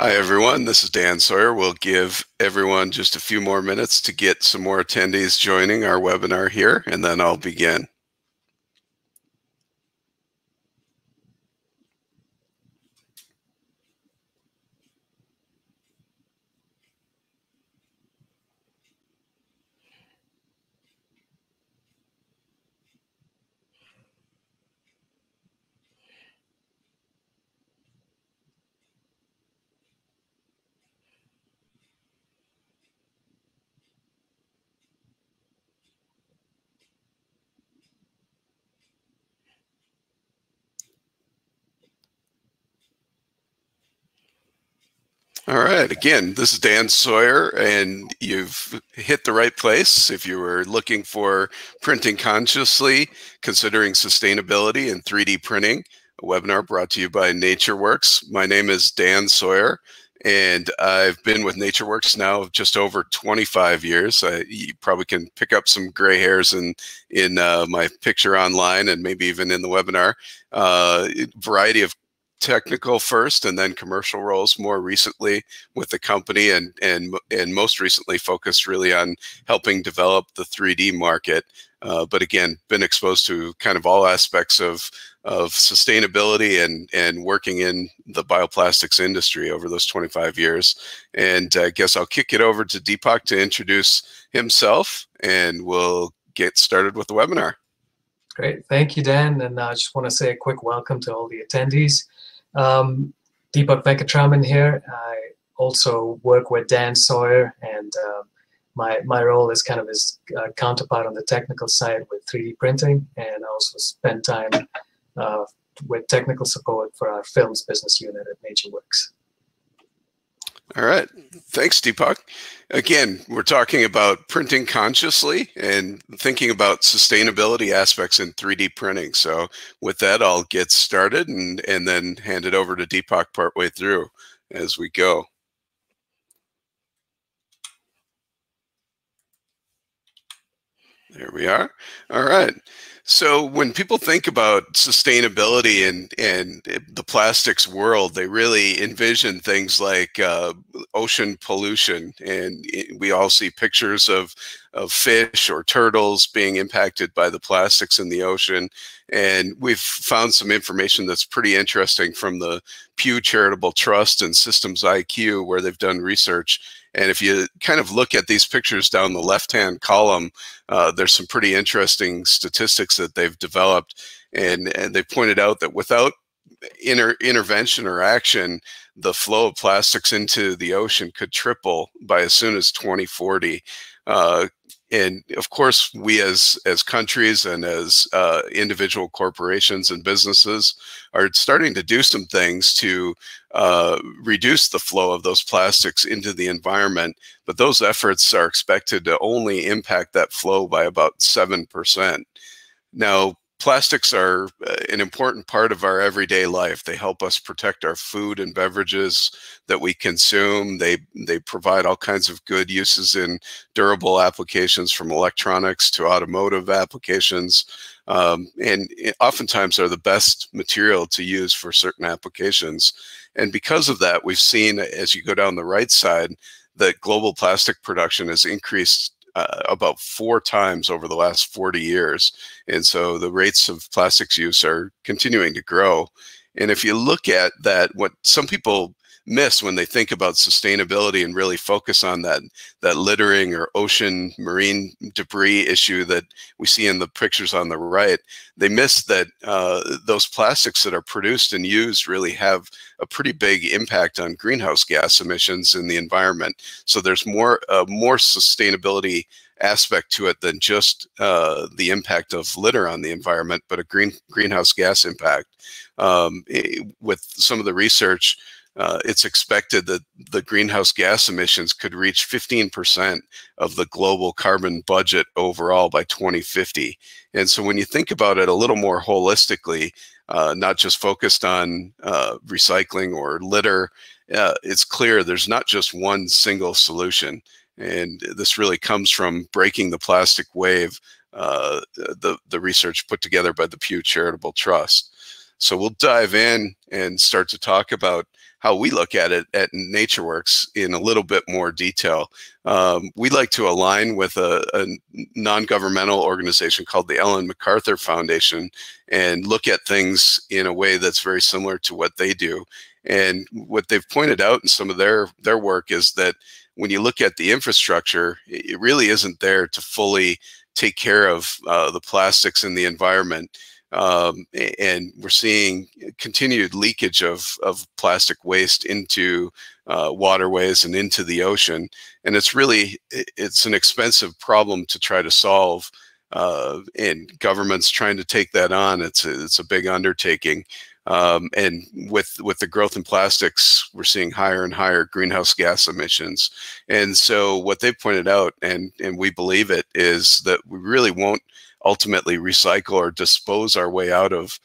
Hi, everyone. This is Dan Sawyer. We'll give everyone just a few more minutes to get some more attendees joining our webinar here, and then I'll begin. All right. Again, this is Dan Sawyer, and you've hit the right place. If you were looking for printing consciously, considering sustainability and 3D printing, a webinar brought to you by NatureWorks. My name is Dan Sawyer, and I've been with NatureWorks now just over 25 years. I, you probably can pick up some gray hairs in in uh, my picture online, and maybe even in the webinar. Uh, variety of technical first and then commercial roles more recently with the company and and and most recently focused really on helping develop the 3D market uh, but again been exposed to kind of all aspects of of sustainability and and working in the bioplastics industry over those 25 years and I guess I'll kick it over to Deepak to introduce himself and we'll get started with the webinar. Great, thank you, Dan. And I just want to say a quick welcome to all the attendees. Um, Deepak Venkatraman here. I also work with Dan Sawyer, and uh, my my role is kind of his uh, counterpart on the technical side with 3D printing, and I also spend time uh, with technical support for our films business unit at NatureWorks. All right. Thanks, Deepak. Again, we're talking about printing consciously and thinking about sustainability aspects in 3D printing. So with that, I'll get started and, and then hand it over to Deepak partway through as we go. There we are. All right. So when people think about sustainability and and the plastics world, they really envision things like uh, ocean pollution, and we all see pictures of of fish or turtles being impacted by the plastics in the ocean. And we've found some information that's pretty interesting from the Pew Charitable Trust and Systems IQ, where they've done research and if you kind of look at these pictures down the left-hand column, uh, there's some pretty interesting statistics that they've developed. And, and they pointed out that without inter intervention or action, the flow of plastics into the ocean could triple by as soon as 2040. Uh, and of course, we as as countries and as uh, individual corporations and businesses are starting to do some things to uh, reduce the flow of those plastics into the environment. But those efforts are expected to only impact that flow by about seven percent. Now, plastics are uh, an important part of our everyday life. They help us protect our food and beverages that we consume. They they provide all kinds of good uses in durable applications from electronics to automotive applications. Um, and oftentimes are the best material to use for certain applications. And because of that, we've seen as you go down the right side that global plastic production has increased uh, about four times over the last 40 years. And so the rates of plastics use are continuing to grow. And if you look at that, what some people miss when they think about sustainability and really focus on that that littering or ocean marine debris issue that we see in the pictures on the right they miss that uh, those plastics that are produced and used really have a pretty big impact on greenhouse gas emissions in the environment so there's more uh, more sustainability aspect to it than just uh, the impact of litter on the environment, but a green greenhouse gas impact. Um, with some of the research, uh, it's expected that the greenhouse gas emissions could reach 15% of the global carbon budget overall by 2050. And so when you think about it a little more holistically, uh, not just focused on uh, recycling or litter, uh, it's clear there's not just one single solution. And this really comes from breaking the plastic wave, uh, the, the research put together by the Pew Charitable Trust. So we'll dive in and start to talk about how we look at it at NatureWorks in a little bit more detail. Um, we like to align with a, a non-governmental organization called the Ellen MacArthur Foundation and look at things in a way that's very similar to what they do. And what they've pointed out in some of their their work is that when you look at the infrastructure, it really isn't there to fully take care of uh, the plastics in the environment. Um, and we're seeing continued leakage of, of plastic waste into uh, waterways and into the ocean. And it's really, it's an expensive problem to try to solve. Uh, and governments trying to take that on, it's a, it's a big undertaking. Um, and with with the growth in plastics, we're seeing higher and higher greenhouse gas emissions. And so what they pointed out, and and we believe it, is that we really won't ultimately recycle or dispose our way out of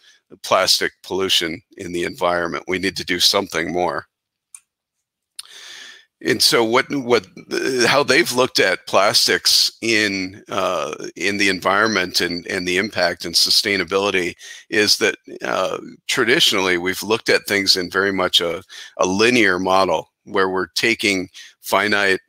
plastic pollution in the environment. We need to do something more and so what what how they've looked at plastics in uh, in the environment and and the impact and sustainability is that uh, traditionally we've looked at things in very much a, a linear model where we're taking finite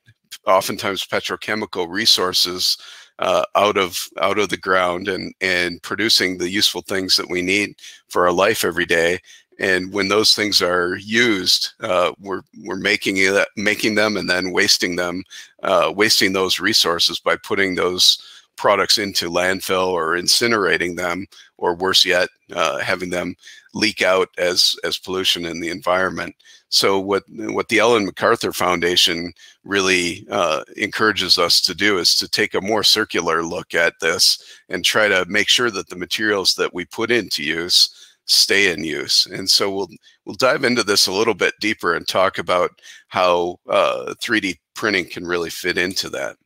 oftentimes petrochemical resources uh, out of out of the ground and and producing the useful things that we need for our life every day and when those things are used, uh, we're we're making it, making them and then wasting them, uh, wasting those resources by putting those products into landfill or incinerating them, or worse yet, uh, having them leak out as as pollution in the environment. So what what the Ellen MacArthur Foundation really uh, encourages us to do is to take a more circular look at this and try to make sure that the materials that we put into use stay in use. And so we'll we'll dive into this a little bit deeper and talk about how uh, 3D printing can really fit into that.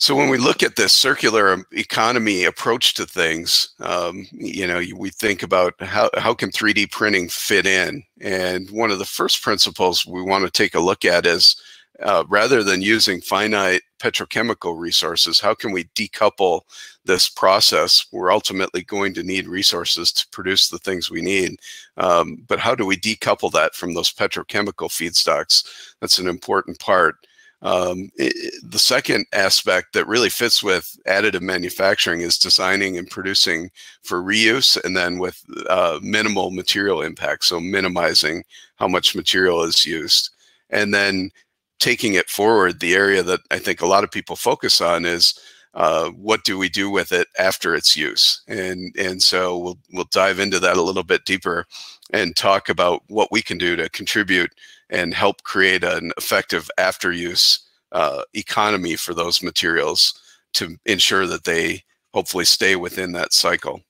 So when we look at this circular economy approach to things, um, you know, we think about how, how can 3D printing fit in? And one of the first principles we want to take a look at is uh, rather than using finite petrochemical resources, how can we decouple this process? We're ultimately going to need resources to produce the things we need. Um, but how do we decouple that from those petrochemical feedstocks? That's an important part. Um, it, the second aspect that really fits with additive manufacturing is designing and producing for reuse and then with uh, minimal material impact. So minimizing how much material is used. And then taking it forward, the area that I think a lot of people focus on is uh, what do we do with it after its use? And and so we'll we'll dive into that a little bit deeper and talk about what we can do to contribute and help create an effective after use uh, economy for those materials to ensure that they hopefully stay within that cycle.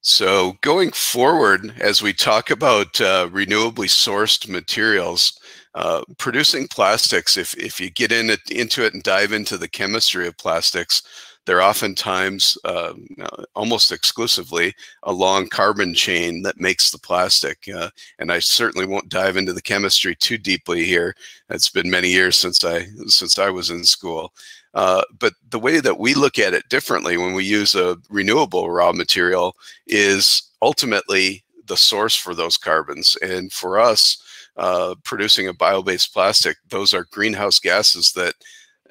So going forward, as we talk about uh, renewably sourced materials, uh, producing plastics, if, if you get in it, into it and dive into the chemistry of plastics, they're oftentimes uh, almost exclusively a long carbon chain that makes the plastic. Uh, and I certainly won't dive into the chemistry too deeply here. It's been many years since I since I was in school. Uh, but the way that we look at it differently when we use a renewable raw material is ultimately the source for those carbons. And for us, uh, producing a bio-based plastic, those are greenhouse gases that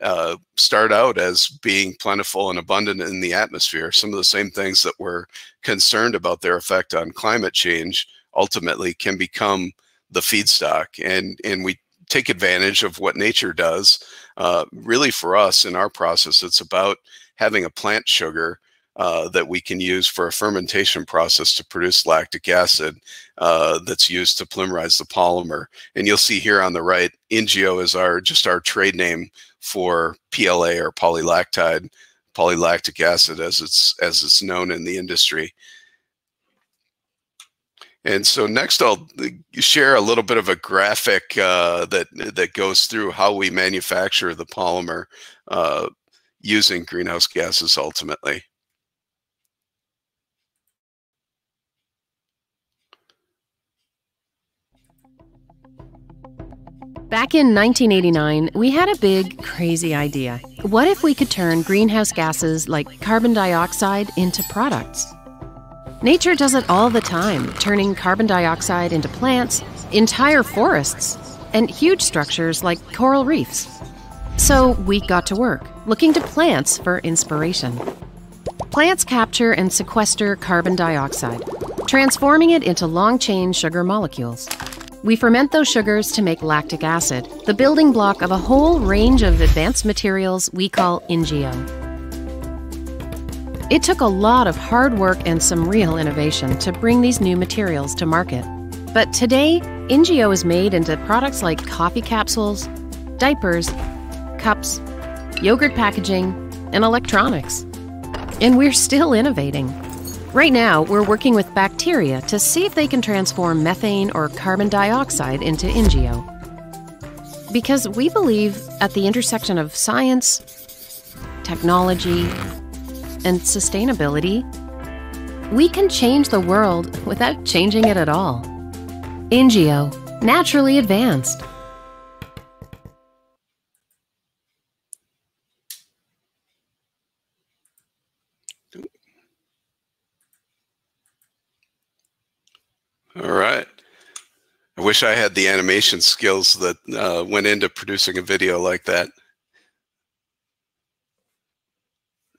uh, start out as being plentiful and abundant in the atmosphere. Some of the same things that we're concerned about their effect on climate change ultimately can become the feedstock. And, and we take advantage of what nature does. Uh, really, for us in our process, it's about having a plant sugar uh, that we can use for a fermentation process to produce lactic acid uh, that's used to polymerize the polymer. And you'll see here on the right, Ingeo is our just our trade name for PLA or polylactide, polylactic acid as it's as it's known in the industry. And so next I'll share a little bit of a graphic uh, that that goes through how we manufacture the polymer uh, using greenhouse gases ultimately. Back in 1989, we had a big, crazy idea. What if we could turn greenhouse gases like carbon dioxide into products? Nature does it all the time, turning carbon dioxide into plants, entire forests, and huge structures like coral reefs. So we got to work, looking to plants for inspiration. Plants capture and sequester carbon dioxide, transforming it into long chain sugar molecules. We ferment those sugars to make lactic acid, the building block of a whole range of advanced materials we call Ingeo. It took a lot of hard work and some real innovation to bring these new materials to market. But today, Ingeo is made into products like coffee capsules, diapers, cups, yogurt packaging, and electronics. And we're still innovating. Right now, we're working with bacteria to see if they can transform methane or carbon dioxide into Ingeo. Because we believe at the intersection of science, technology, and sustainability, we can change the world without changing it at all. Ingeo, naturally advanced. Wish I had the animation skills that uh, went into producing a video like that.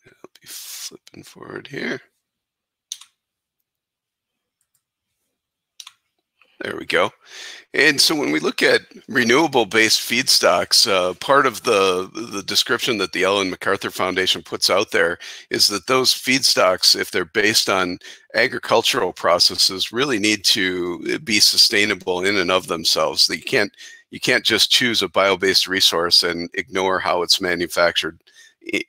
I'll be flipping forward here. There we go. And so when we look at renewable based feedstocks, uh, part of the, the description that the Ellen MacArthur Foundation puts out there is that those feedstocks, if they're based on agricultural processes, really need to be sustainable in and of themselves. You can't you can't just choose a bio-based resource and ignore how it's manufactured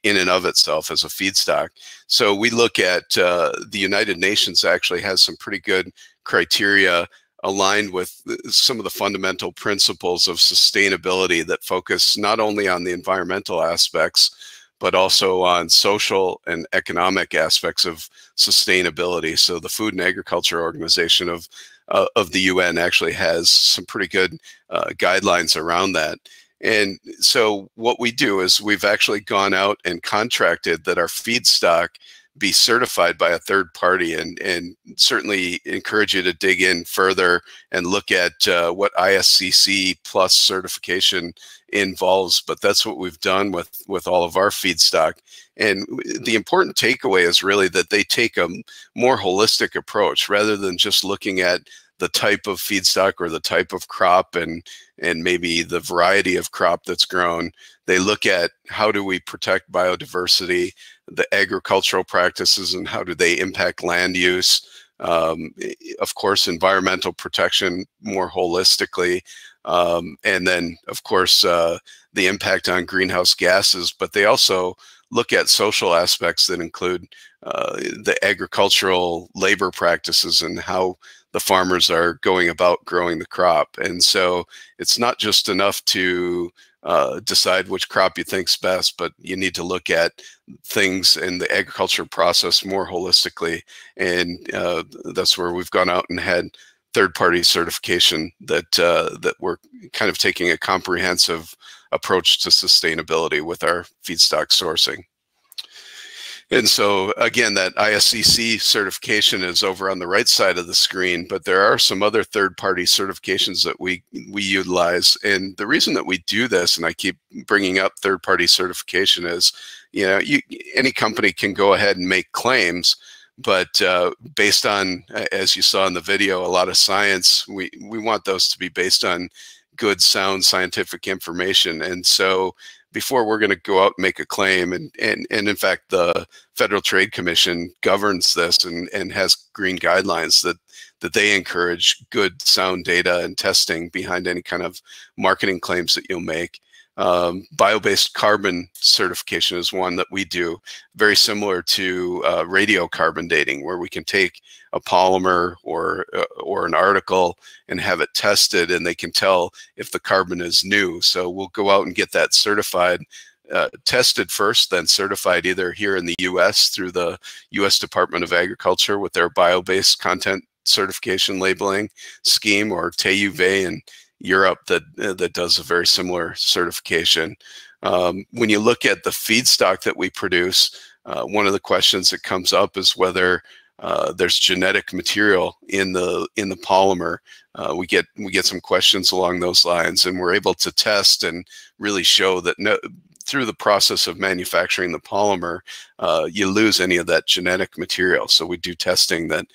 in and of itself as a feedstock. So we look at uh, the United Nations actually has some pretty good criteria aligned with some of the fundamental principles of sustainability that focus not only on the environmental aspects, but also on social and economic aspects of sustainability. So the Food and Agriculture Organization of uh, of the UN actually has some pretty good uh, guidelines around that. And so what we do is we've actually gone out and contracted that our feedstock be certified by a third party and and certainly encourage you to dig in further and look at uh, what ISCC plus certification involves but that's what we've done with with all of our feedstock. And the important takeaway is really that they take a more holistic approach rather than just looking at the type of feedstock or the type of crop and and maybe the variety of crop that's grown. They look at how do we protect biodiversity the agricultural practices and how do they impact land use. Um, of course, environmental protection more holistically. Um, and then, of course, uh, the impact on greenhouse gases, but they also look at social aspects that include uh, the agricultural labor practices and how the farmers are going about growing the crop. And so it's not just enough to uh, decide which crop you think's best, but you need to look at things in the agriculture process more holistically. And uh, that's where we've gone out and had third-party certification that uh, that we're kind of taking a comprehensive approach to sustainability with our feedstock sourcing. And so again, that ISCC certification is over on the right side of the screen, but there are some other third-party certifications that we we utilize. And the reason that we do this, and I keep bringing up third-party certification, is you know you, any company can go ahead and make claims, but uh, based on as you saw in the video, a lot of science, we we want those to be based on good, sound scientific information. And so before we're going to go out and make a claim and, and and in fact the federal trade commission governs this and and has green guidelines that that they encourage good sound data and testing behind any kind of marketing claims that you'll make um, bio-based carbon certification is one that we do, very similar to uh, radiocarbon dating, where we can take a polymer or uh, or an article and have it tested, and they can tell if the carbon is new. So we'll go out and get that certified. Uh, tested first, then certified either here in the U.S. through the U.S. Department of Agriculture with their bio-based content certification labeling scheme, or TÜV in Europe that uh, that does a very similar certification. Um, when you look at the feedstock that we produce, uh, one of the questions that comes up is whether uh, there's genetic material in the in the polymer. Uh, we get we get some questions along those lines, and we're able to test and really show that no, through the process of manufacturing the polymer, uh, you lose any of that genetic material. So we do testing that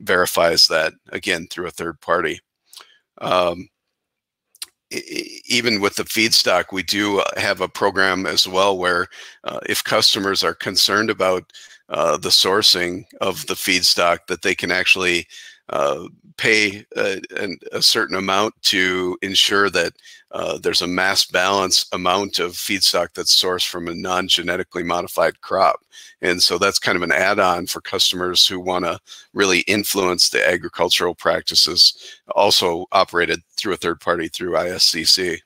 verifies that again through a third party. Um, even with the feedstock, we do uh, have a program as well where uh, if customers are concerned about uh, the sourcing of the feedstock, that they can actually uh, pay a, a, certain amount to ensure that uh, there's a mass balance amount of feedstock that's sourced from a non-genetically modified crop. And so that's kind of an add-on for customers who want to really influence the agricultural practices, also operated through a third party through ISCC.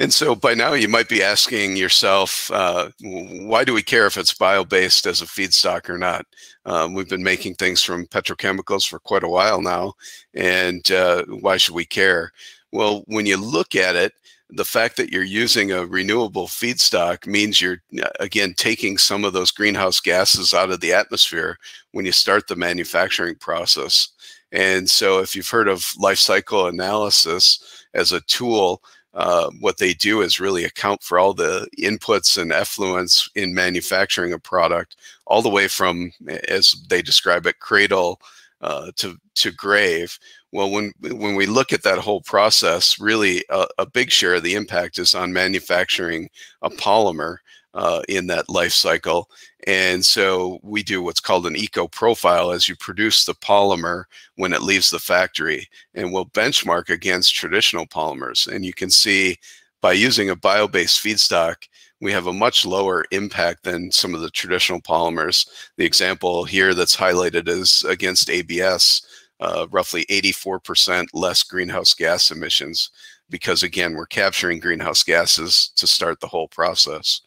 And so by now you might be asking yourself, uh, why do we care if it's bio-based as a feedstock or not? Um, we've been making things from petrochemicals for quite a while now, and uh, why should we care? Well, when you look at it, the fact that you're using a renewable feedstock means you're, uh, again, taking some of those greenhouse gases out of the atmosphere when you start the manufacturing process. And so if you've heard of life cycle analysis as a tool, uh, what they do is really account for all the inputs and effluents in manufacturing a product, all the way from, as they describe it, cradle uh, to to grave. Well, when when we look at that whole process, really a, a big share of the impact is on manufacturing a polymer uh, in that life cycle. And so we do what's called an eco profile as you produce the polymer when it leaves the factory. And we'll benchmark against traditional polymers. And you can see by using a bio-based feedstock, we have a much lower impact than some of the traditional polymers. The example here that's highlighted is against ABS, uh, roughly 84% less greenhouse gas emissions because again, we're capturing greenhouse gases to start the whole process.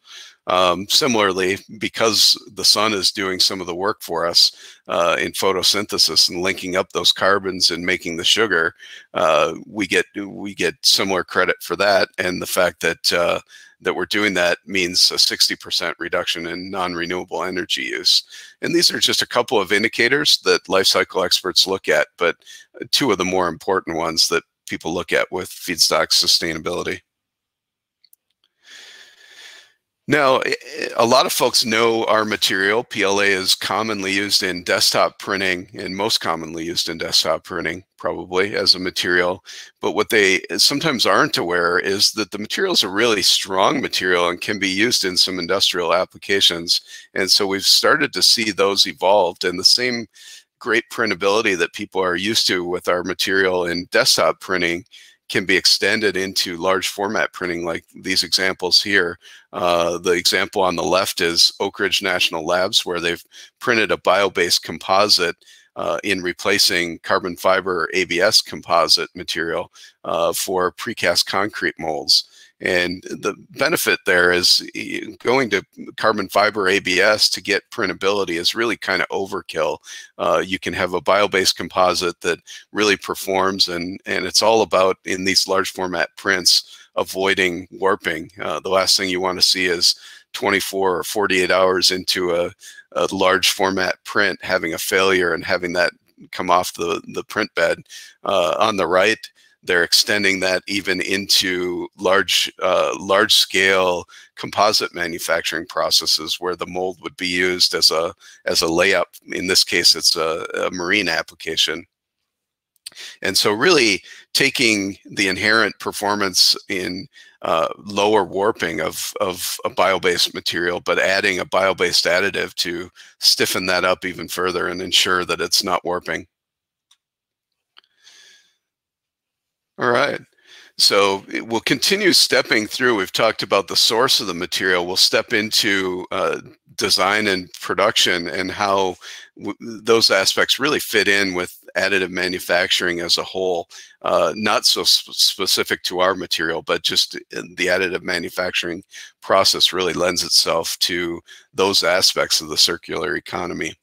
Um, similarly, because the sun is doing some of the work for us uh, in photosynthesis and linking up those carbons and making the sugar, uh, we get we get similar credit for that. And the fact that uh, that we're doing that means a 60% reduction in non-renewable energy use. And these are just a couple of indicators that life cycle experts look at, but two of the more important ones that people look at with feedstock sustainability. Now, a lot of folks know our material. PLA is commonly used in desktop printing and most commonly used in desktop printing, probably as a material. But what they sometimes aren't aware is that the material is a really strong material and can be used in some industrial applications. And so we've started to see those evolved and the same great printability that people are used to with our material in desktop printing can be extended into large format printing like these examples here. Uh, the example on the left is Oak Ridge National Labs where they've printed a bio-based composite uh, in replacing carbon fiber ABS composite material uh, for precast concrete molds. And the benefit there is going to carbon fiber ABS to get printability is really kind of overkill. Uh, you can have a bio-based composite that really performs and, and it's all about in these large format prints avoiding warping. Uh, the last thing you want to see is 24 or 48 hours into a, a large format print having a failure and having that come off the, the print bed. Uh, on the right, they're extending that even into large, uh, large scale composite manufacturing processes where the mold would be used as a as a layup. In this case, it's a, a marine application. And so, really taking the inherent performance in uh, lower warping of, of a bio-based material, but adding a bio-based additive to stiffen that up even further and ensure that it's not warping. All right. So we'll continue stepping through. We've talked about the source of the material. We'll step into uh, design and production and how those aspects really fit in with additive manufacturing as a whole. Uh, not so sp specific to our material, but just the additive manufacturing process really lends itself to those aspects of the circular economy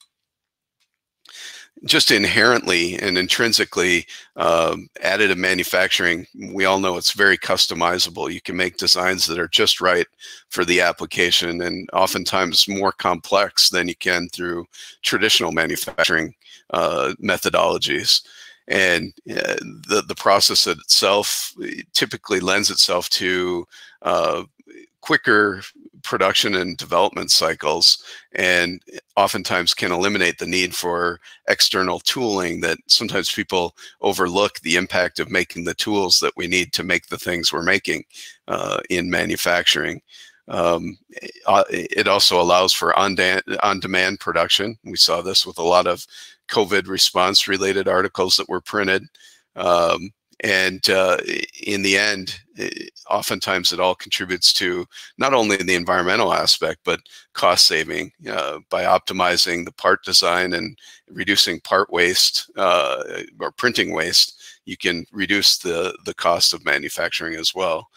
just inherently and intrinsically um, additive manufacturing we all know it's very customizable. You can make designs that are just right for the application and oftentimes more complex than you can through traditional manufacturing uh, methodologies. And uh, the the process itself typically lends itself to uh, quicker production and development cycles and oftentimes can eliminate the need for external tooling that sometimes people overlook the impact of making the tools that we need to make the things we're making uh, in manufacturing. Um, uh, it also allows for on-demand production. We saw this with a lot of COVID response related articles that were printed. Um, and uh, in the end, it, oftentimes it all contributes to not only the environmental aspect, but cost saving uh, by optimizing the part design and reducing part waste uh, or printing waste. You can reduce the, the cost of manufacturing as well.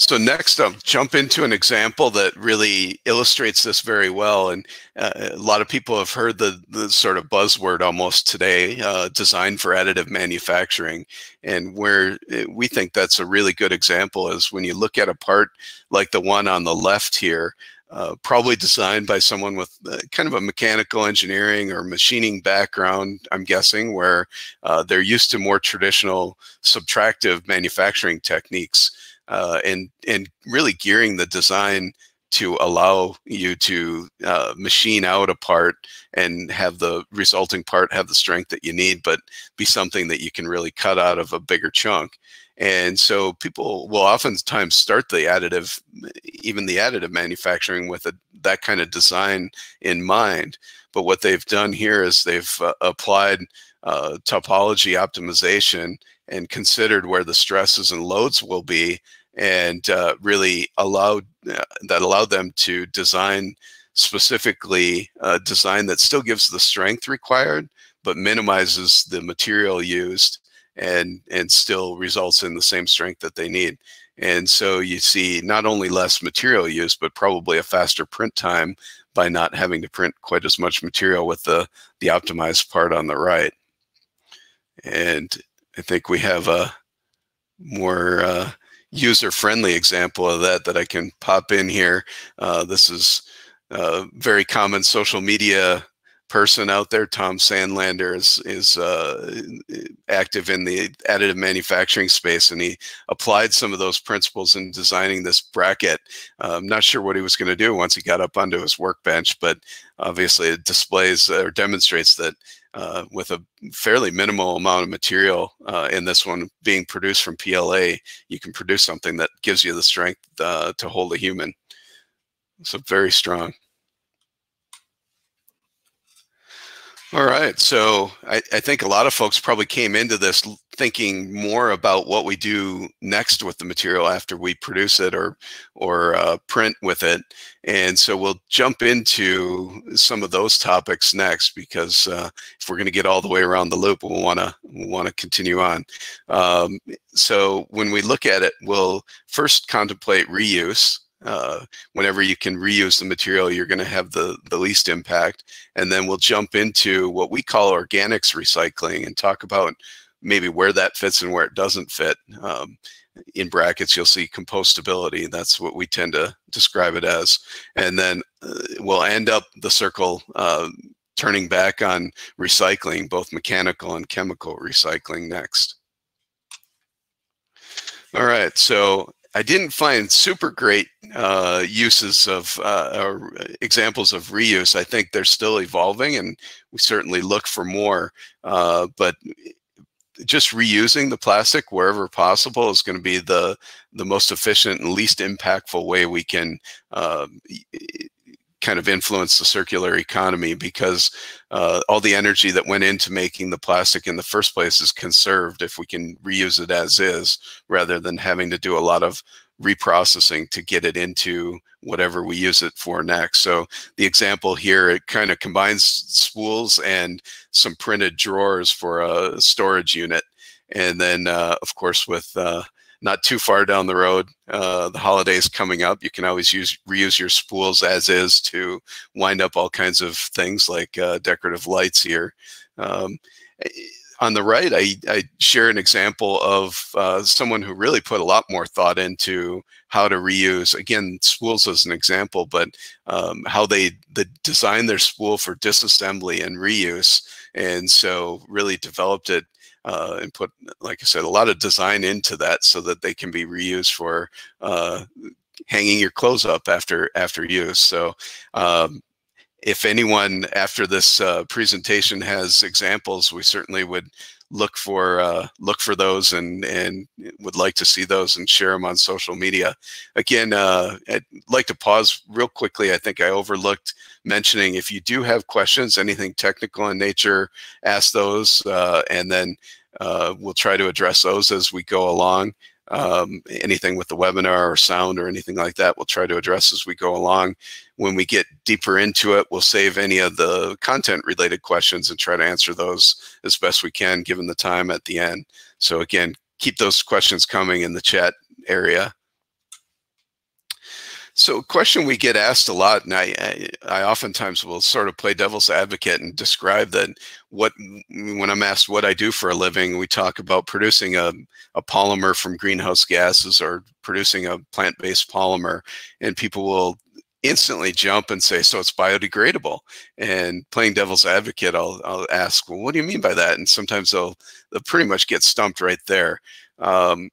So next, I'll jump into an example that really illustrates this very well. And uh, a lot of people have heard the, the sort of buzzword almost today, uh, design for additive manufacturing. And where uh, we think that's a really good example is when you look at a part like the one on the left here, uh, probably designed by someone with uh, kind of a mechanical engineering or machining background, I'm guessing, where uh, they're used to more traditional subtractive manufacturing techniques uh, and and really gearing the design to allow you to uh, machine out a part and have the resulting part have the strength that you need, but be something that you can really cut out of a bigger chunk. And so people will oftentimes start the additive, even the additive manufacturing with a, that kind of design in mind. But what they've done here is they've uh, applied uh, topology optimization and considered where the stresses and loads will be and uh, really allowed uh, that allowed them to design specifically a uh, design that still gives the strength required but minimizes the material used and and still results in the same strength that they need. And so you see not only less material use but probably a faster print time by not having to print quite as much material with the the optimized part on the right. And i think we have a more uh, user-friendly example of that that I can pop in here. Uh, this is a very common social media person out there. Tom Sanladerer is is uh, active in the additive manufacturing space, and he applied some of those principles in designing this bracket. Uh, I'm not sure what he was going to do once he got up onto his workbench, but obviously it displays or demonstrates that uh, with a fairly minimal amount of material uh, in this one being produced from PLA, you can produce something that gives you the strength uh, to hold a human. So very strong. All right. So I, I, think a lot of folks probably came into this thinking more about what we do next with the material after we produce it or or uh, print with it. And so we'll jump into some of those topics next because uh, if we're going to get all the way around the loop, we'll want to want to continue on. Um, so when we look at it, we'll first contemplate reuse uh, whenever you can reuse the material, you're going to have the, the least impact. And then we'll jump into what we call organics recycling and talk about maybe where that fits and where it doesn't fit. Um, in brackets, you'll see compostability. That's what we tend to describe it as. And then uh, we'll end up the circle uh, turning back on recycling, both mechanical and chemical recycling next. All right, so I didn't find super great uh, uses of uh, examples of reuse. I think they're still evolving, and we certainly look for more. Uh, but just reusing the plastic wherever possible is going to be the the most efficient and least impactful way we can uh, kind of influence the circular economy because uh, all the energy that went into making the plastic in the first place is conserved if we can reuse it as is rather than having to do a lot of reprocessing to get it into whatever we use it for next. So the example here, it kind of combines spools and some printed drawers for a storage unit. And then, uh, of course, with uh, not too far down the road. Uh, the holidays coming up, you can always use reuse your spools as is to wind up all kinds of things like uh, decorative lights here. Um, on the right, I, I, share an example of uh, someone who really put a lot more thought into how to reuse. Again, spools as an example, but um, how they the design their spool for disassembly and reuse, and so really developed it uh, and put, like I said, a lot of design into that so that they can be reused for uh, hanging your clothes up after after use. So um, if anyone after this uh, presentation has examples, we certainly would look for uh, look for those and and would like to see those and share them on social media. Again, uh, I'd like to pause real quickly. I think I overlooked mentioning if you do have questions, anything technical in nature, ask those, uh, and then uh, we'll try to address those as we go along. Um, anything with the webinar or sound or anything like that, we'll try to address as we go along. When we get deeper into it, we'll save any of the content related questions and try to answer those as best we can given the time at the end. So again, keep those questions coming in the chat area. So, a question we get asked a lot, and I, I, oftentimes will sort of play devil's advocate and describe that what when I'm asked what I do for a living, we talk about producing a, a polymer from greenhouse gases or producing a plant-based polymer, and people will instantly jump and say, "So it's biodegradable." And playing devil's advocate, I'll I'll ask, "Well, what do you mean by that?" And sometimes they'll they'll pretty much get stumped right there um,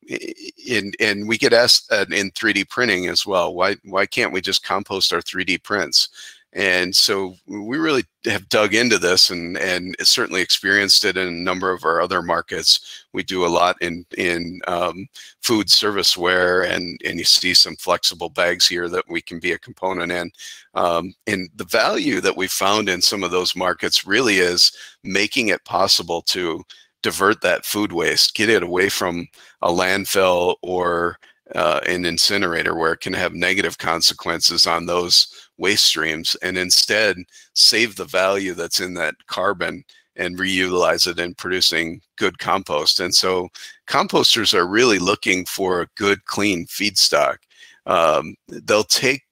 and and we get asked in 3D printing as well. Why why can't we just compost our 3D prints? And so we really have dug into this and and certainly experienced it in a number of our other markets. We do a lot in in um, food serviceware, and and you see some flexible bags here that we can be a component in. Um, and the value that we found in some of those markets really is making it possible to divert that food waste, get it away from a landfill or uh, an incinerator where it can have negative consequences on those waste streams and instead save the value that's in that carbon and reutilize it in producing good compost. And so composters are really looking for a good, clean feedstock. Um, they'll take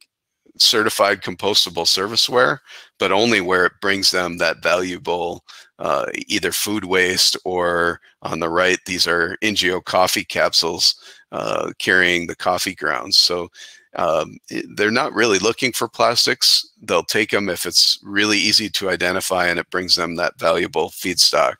certified compostable serviceware, but only where it brings them that valuable uh, either food waste or on the right, these are Ingeo coffee capsules uh, carrying the coffee grounds. So um, they're not really looking for plastics. They'll take them if it's really easy to identify and it brings them that valuable feedstock.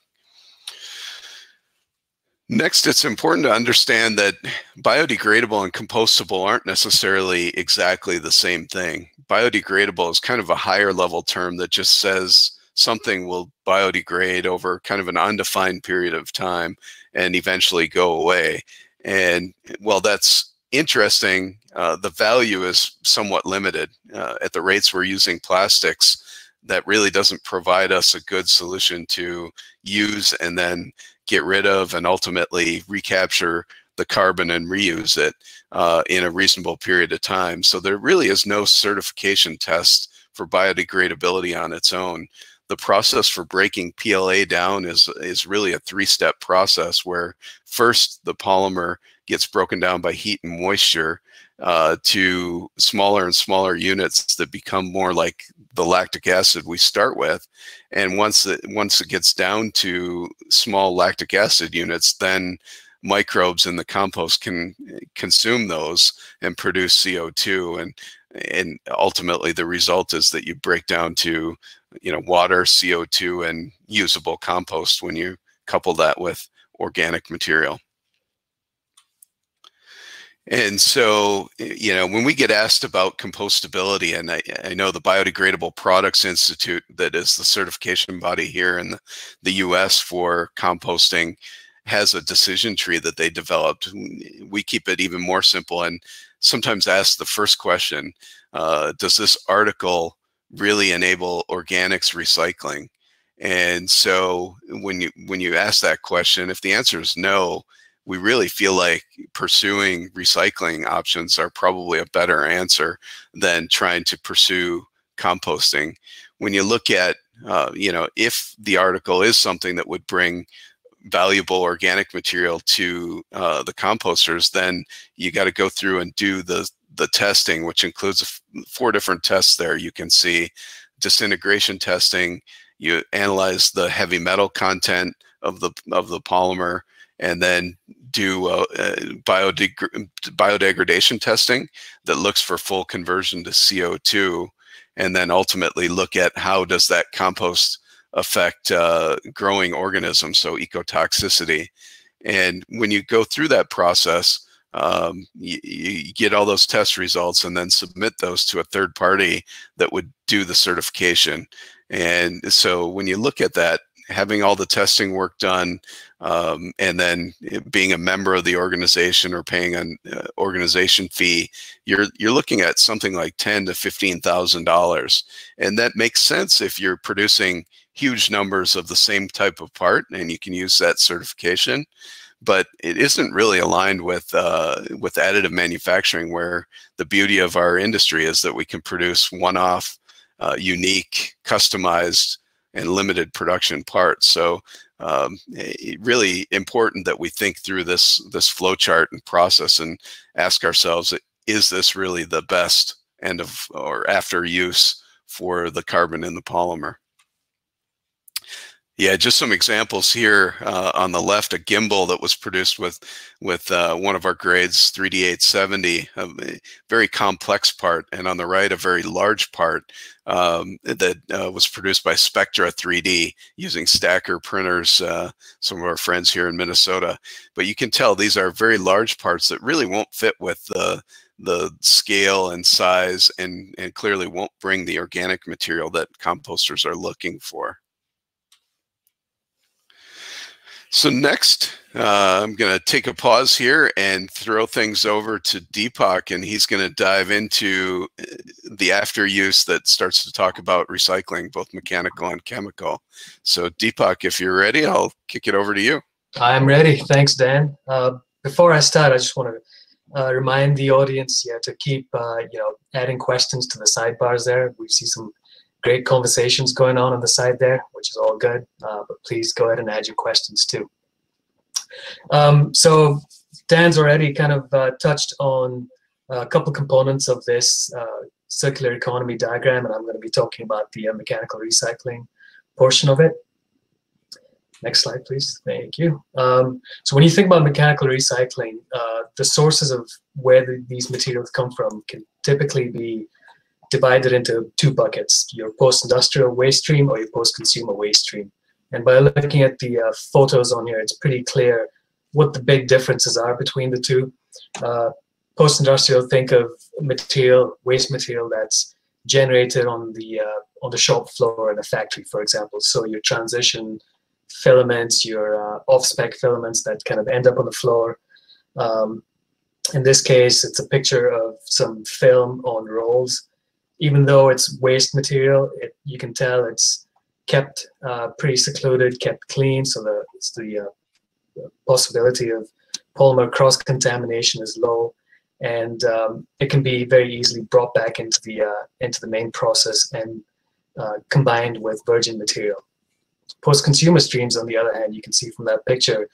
Next, it's important to understand that biodegradable and compostable aren't necessarily exactly the same thing. Biodegradable is kind of a higher level term that just says something will biodegrade over kind of an undefined period of time and eventually go away. And while that's interesting, uh, the value is somewhat limited. Uh, at the rates we're using plastics, that really doesn't provide us a good solution to use and then get rid of and ultimately recapture the carbon and reuse it uh, in a reasonable period of time. So there really is no certification test for biodegradability on its own. The process for breaking PLA down is, is really a three-step process where first the polymer gets broken down by heat and moisture uh, to smaller and smaller units that become more like the lactic acid we start with. And once it, once it gets down to small lactic acid units, then microbes in the compost can consume those and produce CO2. And, and ultimately the result is that you break down to, you know, water, CO2, and usable compost when you couple that with organic material. And so, you know, when we get asked about compostability, and I, I, know the Biodegradable Products Institute, that is the certification body here in the, US for composting, has a decision tree that they developed. We keep it even more simple and sometimes ask the first question uh, Does this article really enable organics recycling? And so when you when you ask that question, if the answer is no, we really feel like pursuing recycling options are probably a better answer than trying to pursue composting. When you look at, uh, you know, if the article is something that would bring valuable organic material to uh, the composters, then you got to go through and do the the testing, which includes four different tests. There you can see disintegration testing. You analyze the heavy metal content of the of the polymer, and then do uh, uh, biodeg biodegradation testing that looks for full conversion to CO2, and then ultimately look at how does that compost affect uh, growing organisms, so ecotoxicity. And when you go through that process, um, you, you, get all those test results and then submit those to a third party that would do the certification. And so when you look at that, having all the testing work done, um, and then being a member of the organization or paying an uh, organization fee, you're you're looking at something like ten to fifteen thousand dollars, and that makes sense if you're producing huge numbers of the same type of part, and you can use that certification. But it isn't really aligned with uh, with additive manufacturing, where the beauty of our industry is that we can produce one-off, uh, unique, customized and limited production parts. So um, really important that we think through this this flow chart and process and ask ourselves, is this really the best end of or after use for the carbon in the polymer? Yeah, just some examples here uh, on the left, a gimbal that was produced with with uh, one of our grades, 3D870, a very complex part, and on the right, a very large part um, that uh, was produced by Spectra 3D using Stacker printers, uh, some of our friends here in Minnesota. But you can tell these are very large parts that really won't fit with the the scale and size and, and clearly won't bring the organic material that composters are looking for. So next, uh, I'm going to take a pause here and throw things over to Deepak, and he's going to dive into uh, the after use that starts to talk about recycling, both mechanical and chemical. So Deepak, if you're ready, I'll kick it over to you. I'm ready. Thanks, Dan. Uh, before I start, I just want to uh, remind the audience, yeah, to keep uh, you know adding questions to the sidebars there. We see some great conversations going on on the side there, which is all good. Uh, but please go ahead and add your questions too. Um, so Dan's already kind of uh, touched on a couple components of this uh, circular economy diagram, and I'm going to be talking about the uh, mechanical recycling portion of it. Next slide, please. Thank you. Um, so when you think about mechanical recycling, uh, the sources of where the, these materials come from can typically be divided into two buckets, your post-industrial waste stream or your post-consumer waste stream. And by looking at the uh, photos on here, it's pretty clear what the big differences are between the two. Uh, post-industrial, think of material, waste material that's generated on the uh, on the shop floor in a factory, for example. So your transition filaments, your uh, off-spec filaments that kind of end up on the floor. Um, in this case, it's a picture of some film on rolls even though it's waste material, it, you can tell it's kept uh, pretty secluded, kept clean, so the, the, uh, possibility of polymer cross-contamination is low, and um, it can be very easily brought back into the uh, into the main process and uh, combined with virgin material. Post-consumer streams, on the other hand, you can see from that picture,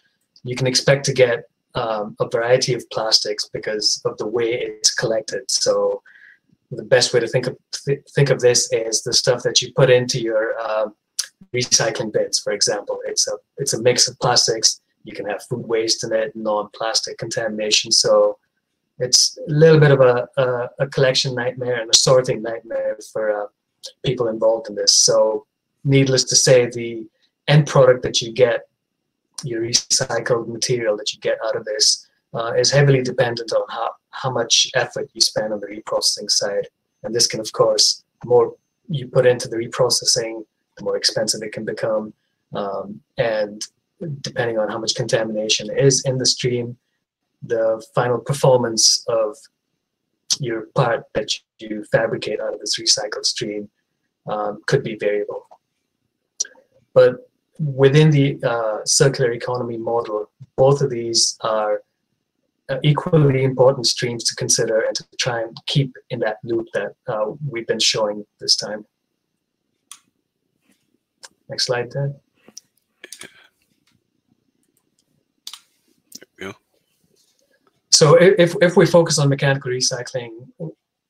you can expect to get um, a variety of plastics because of the way it's collected. So the best way to think of th think of this is the stuff that you put into your uh, recycling bins. For example, it's a it's a mix of plastics. You can have food waste in it, non-plastic contamination. So it's a little bit of a, a, a collection nightmare and a sorting nightmare for uh, people involved in this. So needless to say, the end product that you get, your recycled material that you get out of this, uh, is heavily dependent on how, how much effort you spend on the reprocessing side. And this can, of course, the more you put into the reprocessing, the more expensive it can become. Um, and depending on how much contamination is in the stream, the final performance of your part that you fabricate out of this recycled stream um, could be variable. But within the uh, circular economy model, both of these are uh, equally important streams to consider and to try and keep in that loop that uh, we've been showing this time. Next slide, Dan. So if, if we focus on mechanical recycling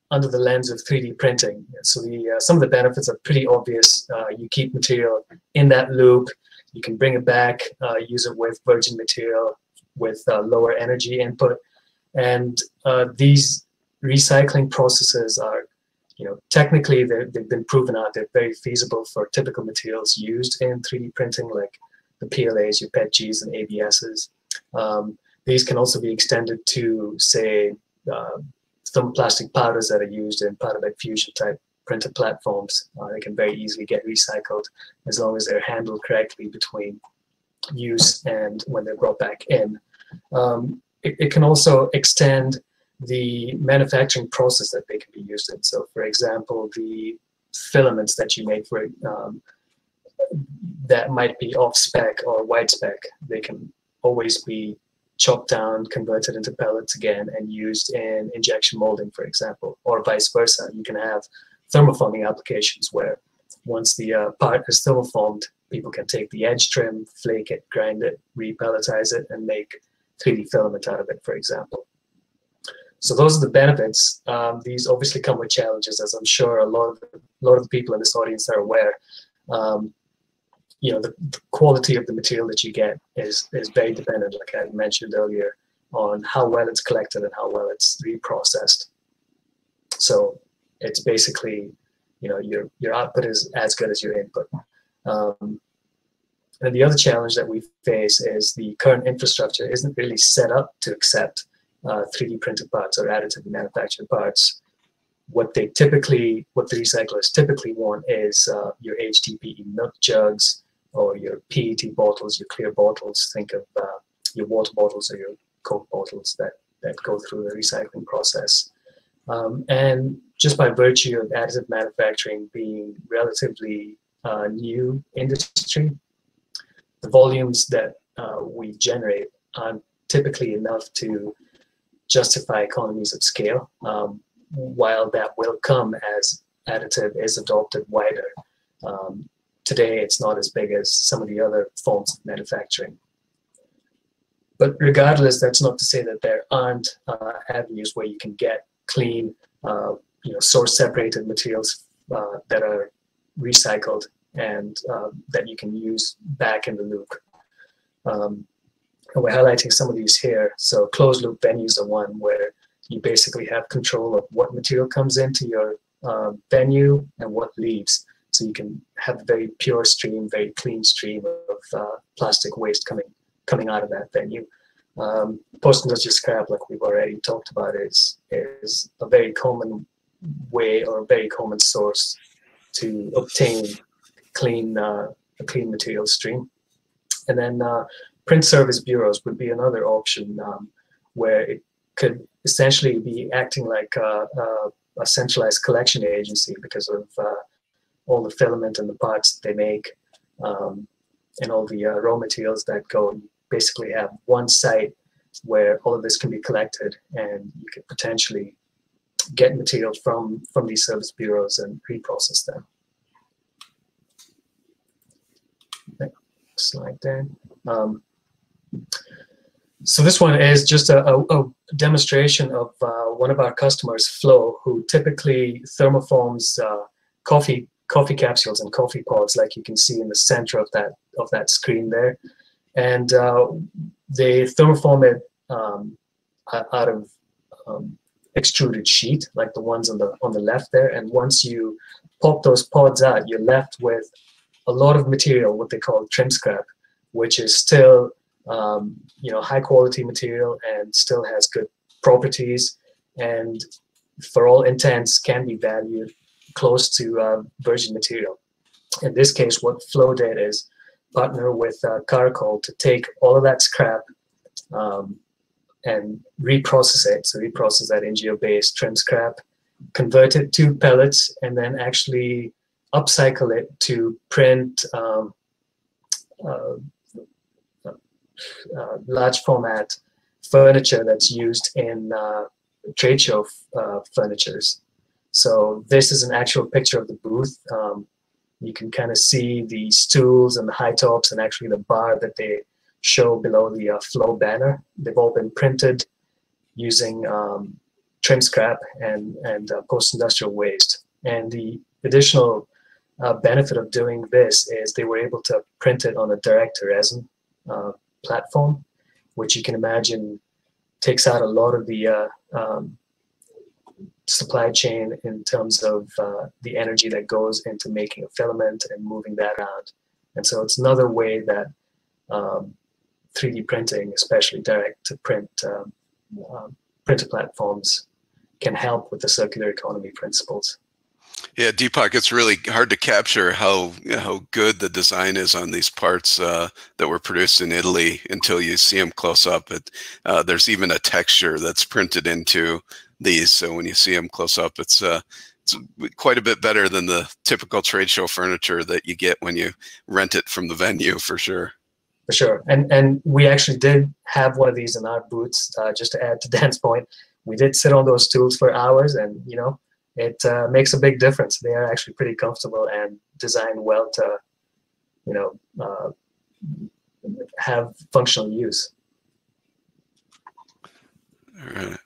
under the lens of 3D printing, so the, uh, some of the benefits are pretty obvious. Uh, you keep material in that loop. You can bring it back, uh, use it with virgin material, with uh, lower energy input, and uh, these recycling processes are, you know, technically they've been proven out. They're very feasible for typical materials used in 3D printing, like the PLAs, your PETGs, and ABSs. Um, these can also be extended to, say, uh, thermoplastic powders that are used in powder bed fusion type printed platforms. Uh, they can very easily get recycled as long as they're handled correctly between use and when they're brought back in. Um, it, it, can also extend the manufacturing process that they can be used in. So, for example, the filaments that you make for um, that might be off spec or wide spec, they can always be chopped down, converted into pellets again, and used in injection molding, for example, or vice versa. You can have thermoforming applications where once the uh, part is thermoformed, people can take the edge trim, flake it, grind it, repelletize it, and make 3D filament out of it, for example. So those are the benefits. Um, these obviously come with challenges, as I'm sure a lot of a lot of people in this audience are aware. Um, you know, the, the, quality of the material that you get is is very dependent, like I mentioned earlier, on how well it's collected and how well it's reprocessed. So it's basically, you know, your your output is as good as your input. Um, and the other challenge that we face is the current infrastructure isn't really set up to accept uh, 3D printed parts or additively manufactured parts. What they typically, what the recyclers typically want is uh, your HDPE milk jugs or your PET bottles, your clear bottles. Think of uh, your water bottles or your Coke bottles that, that go through the recycling process. Um, and just by virtue of additive manufacturing being relatively uh, new industry, the volumes that uh, we generate aren't typically enough to justify economies of scale, um, while that will come as additive is adopted wider. Um, today, it's not as big as some of the other forms of manufacturing. But regardless, that's not to say that there aren't uh, avenues where you can get clean, uh, you know, source separated materials uh, that are recycled and uh, that you can use back in the loop. Um, and we're highlighting some of these here. So closed loop venues are one where you basically have control of what material comes into your uh, venue and what leaves. So you can have a very pure stream, very clean stream of uh, plastic waste coming coming out of that venue. Um, post-industrial scrap, like we've already talked about, is is a very common way or a very common source to obtain clean uh, a clean material stream. And then uh, print service bureaus would be another option um, where it could essentially be acting like a, a, a centralized collection agency because of uh, all the filament and the parts that they make um, and all the uh, raw materials that go. Basically have one site where all of this can be collected and you could potentially get materials from, from these service bureaus and reprocess them. Slide there. Um, so this one is just a, a, a demonstration of uh, one of our customers, Flo, who typically thermoforms uh, coffee coffee capsules and coffee pods, like you can see in the center of that of that screen there, and uh, they thermoform it um, out of um, extruded sheet, like the ones on the on the left there. And once you pop those pods out, you're left with a lot of material, what they call trim scrap, which is still um, you know, high quality material and still has good properties and for all intents can be valued close to uh, virgin material. In this case, what Flo did is partner with uh, Caracol to take all of that scrap um, and reprocess it. So reprocess that Ingeo-based trim scrap, convert it to pellets, and then actually upcycle it to print um, uh, uh, large format furniture that's used in uh, trade show uh, furnitures. So this is an actual picture of the booth. Um, you can kind of see the stools and the high tops and actually the bar that they show below the uh, Flo banner. They've all been printed using um, trim scrap and, and uh, post-industrial waste. And the additional uh, benefit of doing this is they were able to print it on a direct resin uh, platform, which you can imagine takes out a lot of the uh, um, supply chain in terms of uh, the energy that goes into making a filament and moving that around. And so it's another way that um, 3D printing, especially direct to print um, um, printer platforms, can help with the circular economy principles. Yeah, Deepak, it's really hard to capture how how good the design is on these parts uh, that were produced in Italy until you see them close up. It, uh, there's even a texture that's printed into these, so when you see them close up, it's uh, it's quite a bit better than the typical trade show furniture that you get when you rent it from the venue, for sure. For sure, and and we actually did have one of these in our booths. Uh, just to add to Dan's point, we did sit on those stools for hours, and you know it uh, makes a big difference. They are actually pretty comfortable and designed well to, you know, uh, have functional use. All right.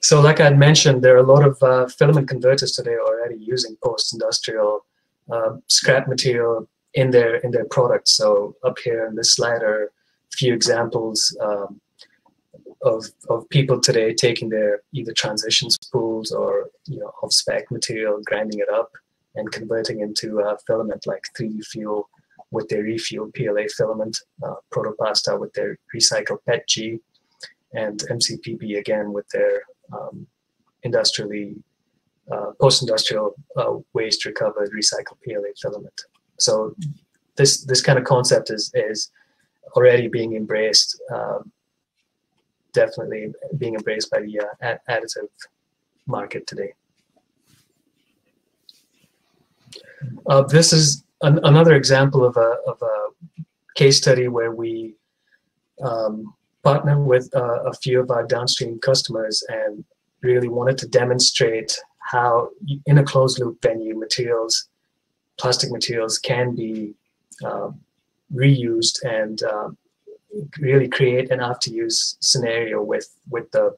So like I mentioned, there are a lot of uh, filament converters today already using post-industrial uh, scrap material in their in their products. So up here in this slide are a few examples. Um, of, of people today taking their either transition spools or you know off spec material, grinding it up and converting into a filament like 3D fuel with their refuel PLA filament, uh, Protopasta with their recycled PETG, and MCPP again with their um, industrially uh, post-industrial uh, waste recovered recycled PLA filament. So this this kind of concept is is already being embraced um, definitely being embraced by the uh, additive market today. Uh, this is an, another example of a, of a case study where we um, partner with uh, a few of our downstream customers and really wanted to demonstrate how in a closed loop venue materials, plastic materials can be uh, reused and um, really create an after use scenario with with the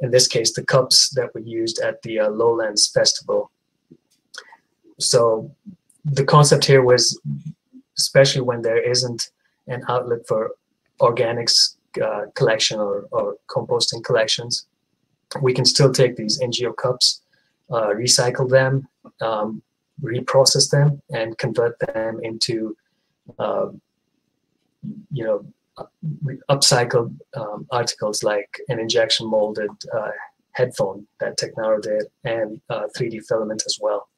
in this case the cups that were used at the uh, lowlands festival. So the concept here was especially when there isn't an outlet for organics uh, collection or, or composting collections we can still take these Ingeo cups uh, recycle them um, reprocess them and convert them into uh, you know upcycled um, articles like an injection molded uh, headphone that Tecnaro did and uh, 3D filament as well.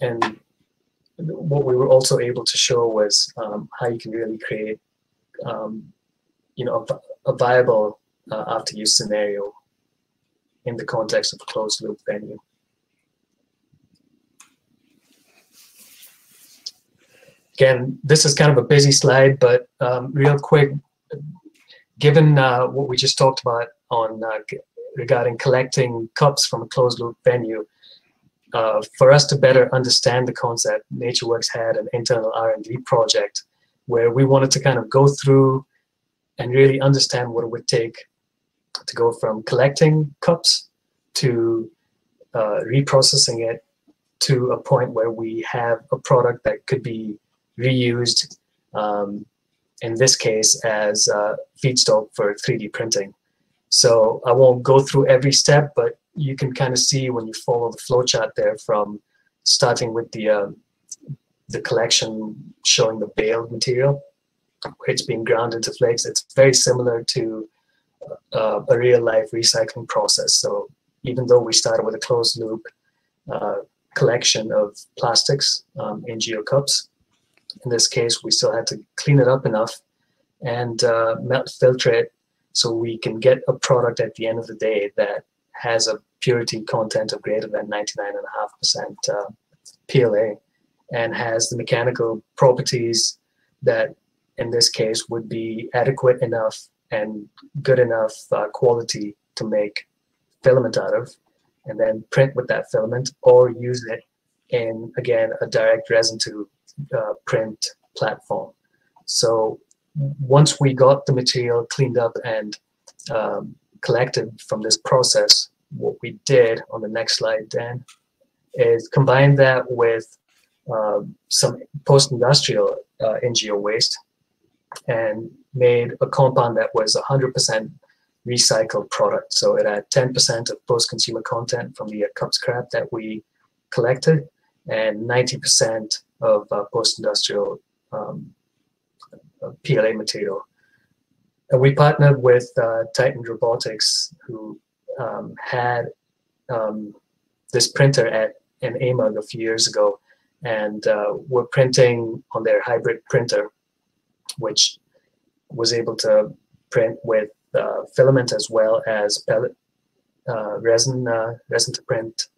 And what we were also able to show was um, how you can really create, um, you know, a, a viable uh, after use scenario in the context of a closed loop venue. Again, this is kind of a busy slide, but um, real quick, given uh, what we just talked about on uh, regarding collecting cups from a closed loop venue, uh, for us to better understand the concept, NatureWorks had an internal R&D project where we wanted to kind of go through and really understand what it would take to go from collecting cups to uh, reprocessing it to a point where we have a product that could be reused, um, in this case, as uh, feedstock for 3D printing. So I won't go through every step, but you can kind of see when you follow the flowchart there from starting with the uh, the collection showing the baled material, it's being ground into flakes. It's very similar to uh, a real life recycling process. So even though we started with a closed loop uh, collection of plastics um, Ingeo cups, in this case, we still had to clean it up enough and uh, melt filter it so we can get a product at the end of the day that has a purity content of greater than 99.5% uh, PLA and has the mechanical properties that in this case would be adequate enough and good enough uh, quality to make filament out of and then print with that filament or use it in again a direct resin to uh, print platform. So once we got the material cleaned up and um, collected from this process, what we did on the next slide, Dan, is combine that with uh, some post-industrial uh, Ingeo waste and made a compound that was 100% recycled product. So it had 10% of post-consumer content from the uh, cup scrap that we collected and 90% of uh, post-industrial um, uh, PLA material. And we partnered with uh, Titan Robotics, who um, had um, this printer at an AMUG a few years ago, and uh, were printing on their hybrid printer, which was able to print with uh, filament as well as pellet uh, resin uh, resin to print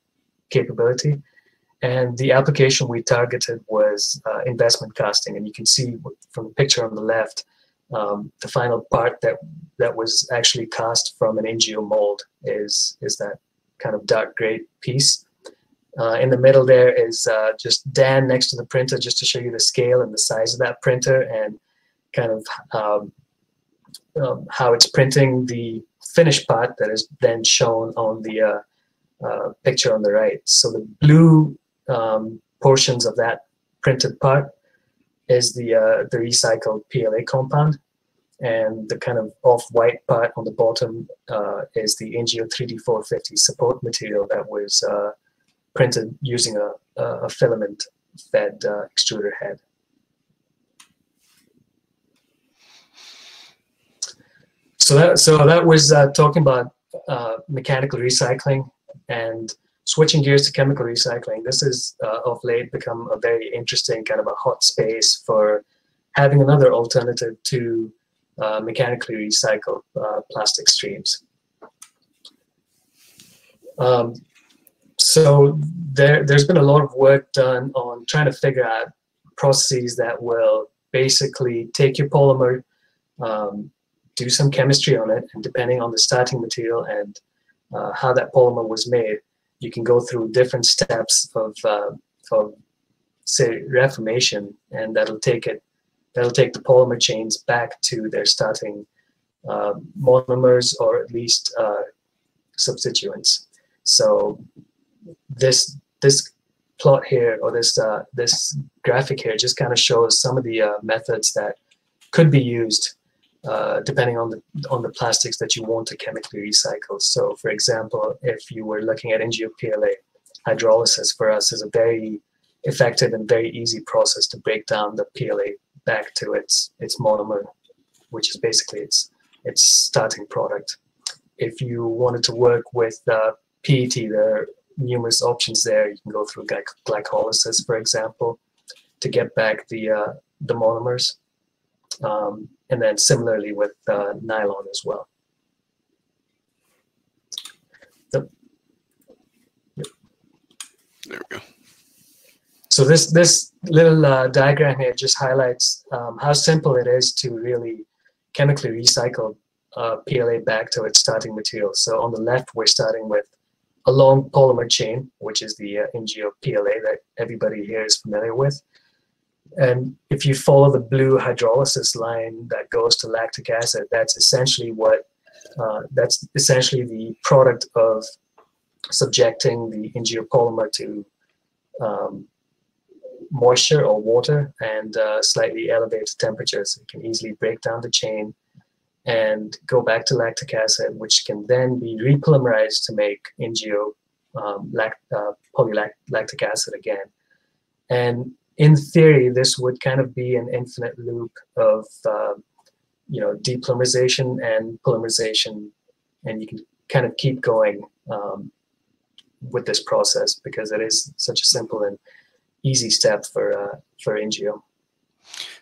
capability. And the application we targeted was uh, investment casting, and you can see from the picture on the left, um, the final part that that was actually cast from an Ingeo mold is is that kind of dark gray piece. Uh, in the middle there is uh, just Dan next to the printer, just to show you the scale and the size of that printer, and kind of um, um, how it's printing the finished part that is then shown on the uh, uh, picture on the right. So the blue um, portions of that printed part is the uh, the recycled PLA compound, and the kind of off-white part on the bottom uh, is the Ingeo 3D450 support material that was uh, printed using a, a filament-fed uh, extruder head. so that so that was uh, talking about uh, mechanical recycling and switching gears to chemical recycling. This has uh, of late become a very interesting kind of a hot space for having another alternative to uh, mechanically recycled uh, plastic streams. Um, so there, there's been a lot of work done on trying to figure out processes that will basically take your polymer, um, do some chemistry on it, and depending on the starting material and uh, how that polymer was made, you can go through different steps of, uh, of say reformation, and that'll take it, that'll take the polymer chains back to their starting uh, monomers or at least uh, substituents. So this this plot here or this uh, this graphic here just kind of shows some of the uh, methods that could be used uh, depending on the on the plastics that you want to chemically recycle. So, for example, if you were looking at Ingeo-PLA, hydrolysis for us is a very effective and very easy process to break down the PLA back to its its monomer, which is basically its its starting product. If you wanted to work with uh, PET, there are numerous options there. You can go through glycolysis, for example, to get back the uh, the monomers. Um, and then similarly with uh, nylon as well. The, there we go. So this this little uh, diagram here just highlights um, how simple it is to really chemically recycle uh, PLA back to its starting material. So on the left, we're starting with a long polymer chain, which is the uh, Ingeo PLA that everybody here is familiar with. And if you follow the blue hydrolysis line that goes to lactic acid, that's essentially what uh, that's essentially the product of subjecting the Ingeo polymer to um, moisture or water and uh, slightly elevated temperatures. It can easily break down the chain and go back to lactic acid, which can then be repolymerized to make Ingeo um, lact uh, polylactic acid again. And in theory, this would kind of be an infinite loop of, uh, you know, depolymerization and polymerization, and you can kind of keep going um, with this process because it is such a simple and easy step for uh, for Ingeo.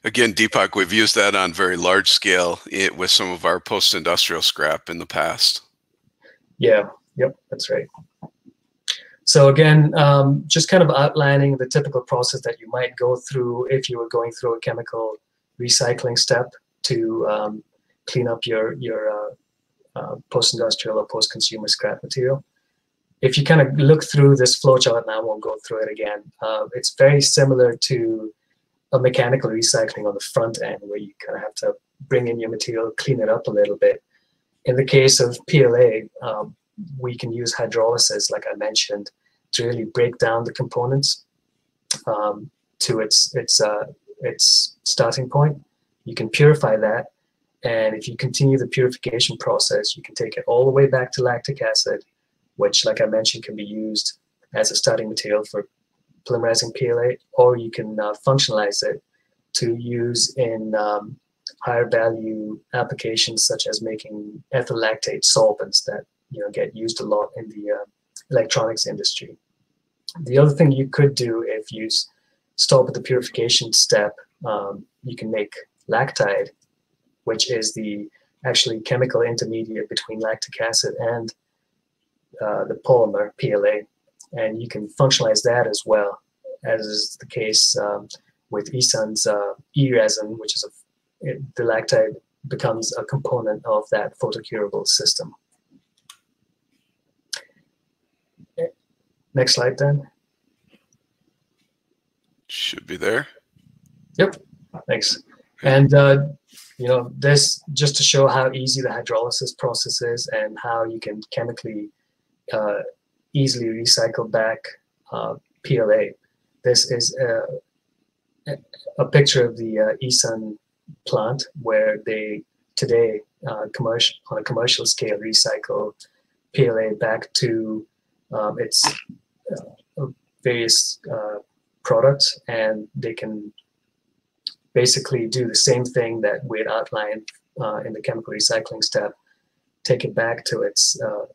Again, Deepak, we've used that on very large scale it, with some of our post-industrial scrap in the past. Yeah, yep, that's right. So again, um, just kind of outlining the typical process that you might go through if you were going through a chemical recycling step to um, clean up your your uh, uh, post-industrial or post-consumer scrap material. If you kind of look through this flowchart, and I won't go through it again, uh, it's very similar to a mechanical recycling on the front end where you kind of have to bring in your material, clean it up a little bit. In the case of PLA, um, we can use hydrolysis, like I mentioned, to really break down the components um, to its its uh, its starting point. You can purify that, and if you continue the purification process, you can take it all the way back to lactic acid, which, like I mentioned, can be used as a starting material for polymerizing PLA, or you can uh, functionalize it to use in um, higher value applications such as making ethyl lactate solvents that you know get used a lot in the uh, electronics industry. The other thing you could do if you stop at the purification step, um, you can make lactide, which is the actually chemical intermediate between lactic acid and uh, the polymer PLA, and you can functionalize that as well, as is the case um, with eSun's uh, e-resin, which is a it, the lactide becomes a component of that photocurable system. Next slide, then. Should be there. Yep, thanks. And, uh, you know, this just to show how easy the hydrolysis process is and how you can chemically uh, easily recycle back uh, PLA. This is a, a picture of the uh, eSun plant where they today uh, commercial on a commercial scale recycle PLA back to um, its uh, various uh, products, and they can basically do the same thing that we had outlined uh, in the chemical recycling step, take it back to its uh,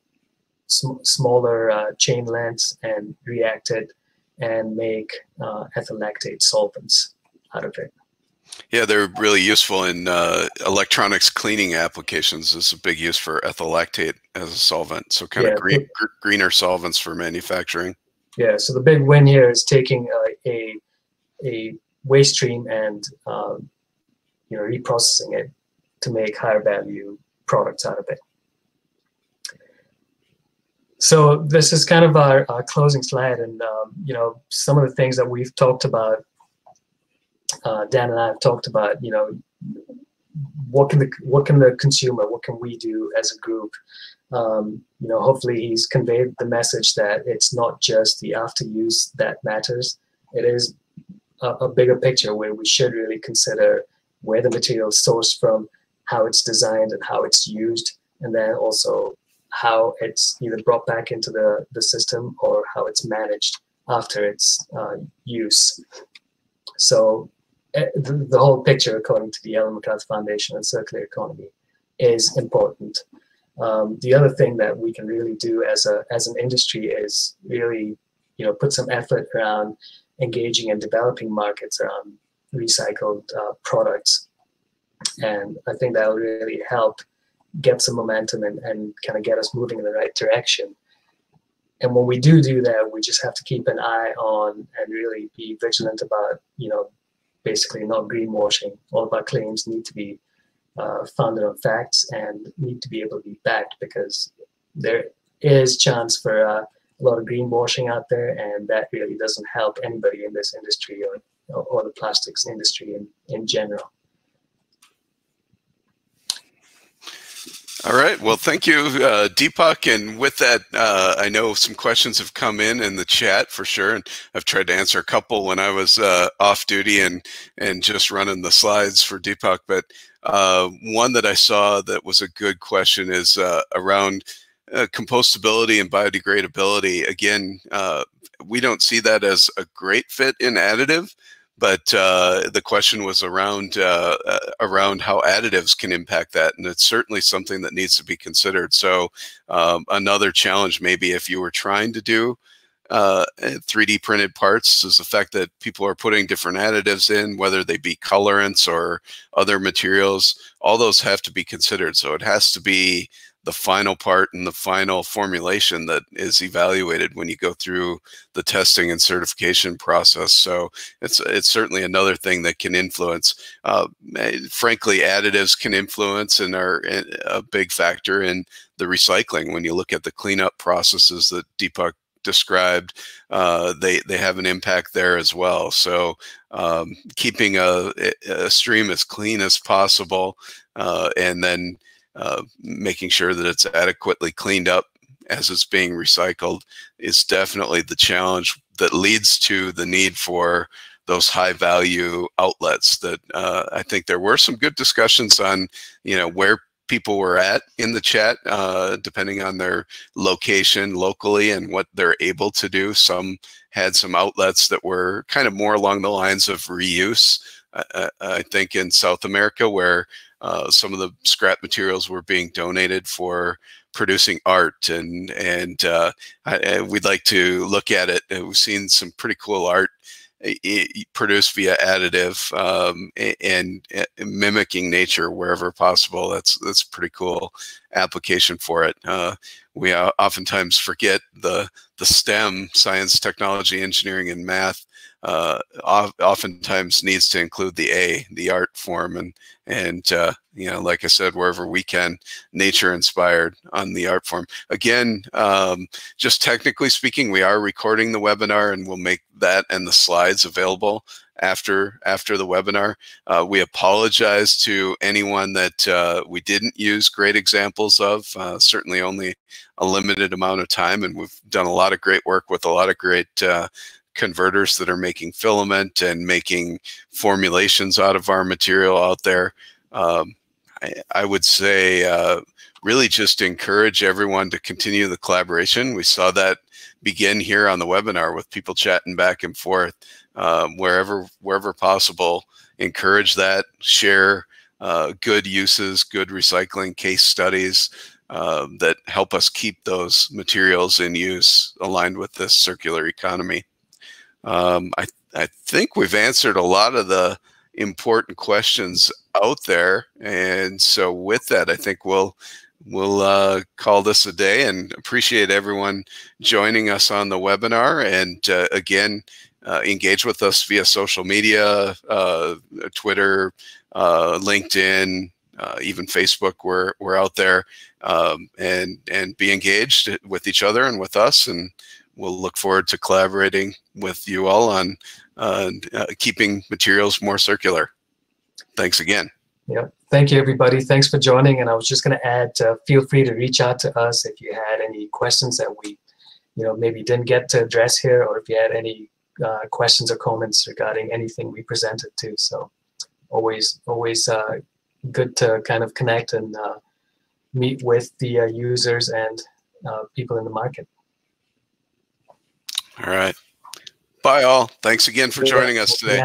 sm smaller uh, chain lengths and react it and make ethyl lactate solvents out of it. Yeah, they're really useful in uh, electronics cleaning applications. It's a big use for ethyl lactate as a solvent. So kind yeah, of green, gr greener solvents for manufacturing. Yeah. So the big win here is taking uh, a a waste stream and um, you know reprocessing it to make higher value products out of it. So this is kind of our, our closing slide, and um, you know some of the things that we've talked about uh, Dan and I have talked about, you know, what can the what can the consumer, what can we do as a group? Um, you know, hopefully he's conveyed the message that it's not just the after use that matters. It is a, a bigger picture where we should really consider where the material is sourced from, how it's designed, and how it's used, and then also how it's either brought back into the, the system or how it's managed after its uh, use. So the, the, whole picture, according to the Ellen MacArthur Foundation and Circular Economy, is important. Um, the other thing that we can really do as a as an industry is really, you know, put some effort around engaging and developing markets around recycled uh, products, and I think that will really help get some momentum and, and kind of get us moving in the right direction. And when we do do that, we just have to keep an eye on and really be vigilant about, you know, basically not greenwashing. All of our claims need to be uh, founded on facts and need to be able to be backed because there is chance for uh, a lot of greenwashing out there, and that really doesn't help anybody in this industry or or the plastics industry in, in general. All right. Well, thank you, uh, Deepak. And with that, uh, I know some questions have come in in the chat for sure, and I've tried to answer a couple when I was uh, off duty and and just running the slides for Deepak. But uh, one that I saw that was a good question is uh, around uh, compostability and biodegradability. Again, we don't see that as a great fit in additive but uh, the question was around uh, uh, around how additives can impact that, and it's certainly something that needs to be considered. So um, another challenge, maybe if you were trying to do 3D uh, printed parts, is the fact that people are putting different additives in, whether they be colorants or other materials. All those have to be considered. So it has to be the final part and the final formulation that is evaluated when you go through the testing and certification process. So it's it's certainly another thing that can influence. Uh, frankly, additives can influence and are eh, a big factor in the recycling. When you look at the cleanup processes that Deepak described, uh, they they have an impact there as well. So um, keeping a, a, stream as clean as possible, uh, and then uh, making sure that it's adequately cleaned up as it's being recycled is definitely the challenge that leads to the need for those high value outlets that uh, I think there were some good discussions on, you know, where people were at in the chat, uh, depending on their location locally and what they're able to do. Some had some outlets that were kind of more along the lines of reuse. I, I think in South America, where uh, some of the scrap materials were being donated for producing art, and and uh, I, we'd like to look at it. We've seen some pretty cool art produced via additive um, and, and, mimicking nature wherever possible. That's that's pretty cool application for it. Uh, we oftentimes forget the the STEM science, technology, engineering, and math uh, oftentimes needs to include the A, the art form, and and uh, you know, like I said, wherever we can, nature inspired on the art form. Again, um, just technically speaking, we are recording the webinar, and we'll make that and the slides available after after the webinar. Uh, we apologize to anyone that uh, we didn't use great examples of. Uh, certainly, only a limited amount of time, and we've done a lot of great work with a lot of great uh, converters that are making filament and making formulations out of our material out there. Um, I, I, would say uh, really just encourage everyone to continue the collaboration. We saw that begin here on the webinar with people chatting back and forth um, wherever wherever possible. Encourage that, share uh, good uses, good recycling case studies uh, that help us keep those materials in use aligned with this circular economy. Um, I, I think we've answered a lot of the important questions out there. And so with that, I think we'll we'll uh, call this a day and appreciate everyone joining us on the webinar. And uh, again, uh, engage with us via social media, uh, Twitter, uh, LinkedIn, uh, even Facebook. We're we're out there um, and and be engaged with each other and with us and we'll look forward to collaborating with you all on uh, uh, keeping materials more circular. Thanks again. Yeah, thank you, everybody. Thanks for joining. And I was just going to add, uh, feel free to reach out to us if you had any questions that we, you know, maybe didn't get to address here, or if you had any uh, questions or comments regarding anything we presented to. So, always, always uh, good to kind of connect and uh, meet with the users and people in the market. All right. Bye, all. Thanks again for joining us today.